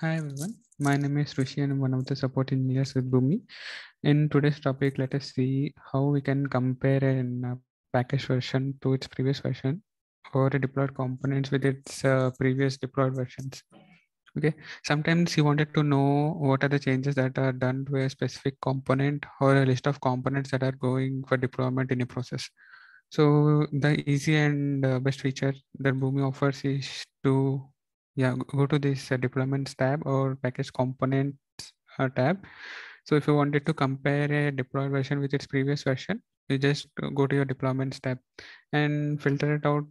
Hi everyone, my name is Rishi and I'm one of the support engineers with Boomi. In today's topic, let us see how we can compare a package version to its previous version or a deployed components with its uh, previous deployed versions. Okay, sometimes you wanted to know what are the changes that are done to a specific component or a list of components that are going for deployment in a process. So the easy and uh, best feature that Boomi offers is to yeah go to this uh, deployments tab or package components uh, tab. So if you wanted to compare a deployed version with its previous version you just go to your deployments tab and filter it out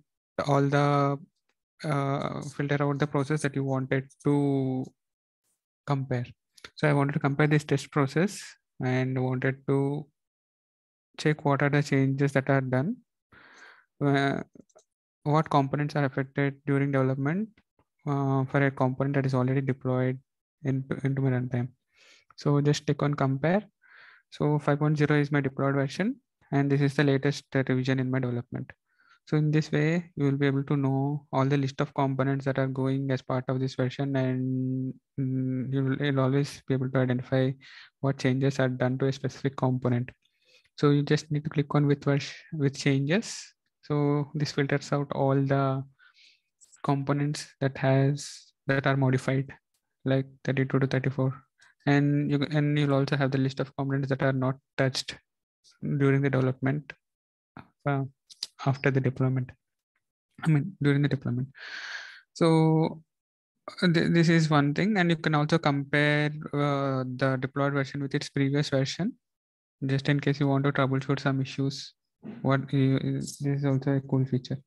all the uh, filter out the process that you wanted to compare. So i wanted to compare this test process and wanted to check what are the changes that are done. Uh, what components are affected during development uh, for a component that is already deployed into, into my runtime. So just click on compare. So 5.0 is my deployed version, and this is the latest revision in my development. So in this way, you will be able to know all the list of components that are going as part of this version, and mm, you will always be able to identify what changes are done to a specific component. So you just need to click on with with changes. So this filters out all the components that has that are modified like 32 to 34 and you and you'll also have the list of components that are not touched during the development uh, after the deployment. I mean during the deployment. So uh, th this is one thing. And you can also compare uh, the deployed version with its previous version just in case you want to troubleshoot some issues. What you, this is also a cool feature.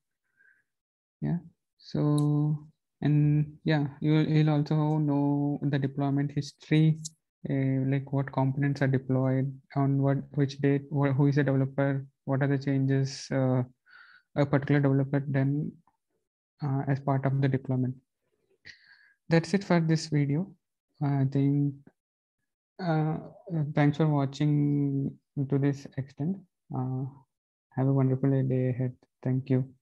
Yeah so, and yeah, you will also know the deployment history, uh, like what components are deployed on what, which date, who is the developer, what are the changes uh, a particular developer done uh, as part of the deployment. That's it for this video. I think, uh, thanks for watching to this extent. Uh, have a wonderful day ahead. Thank you.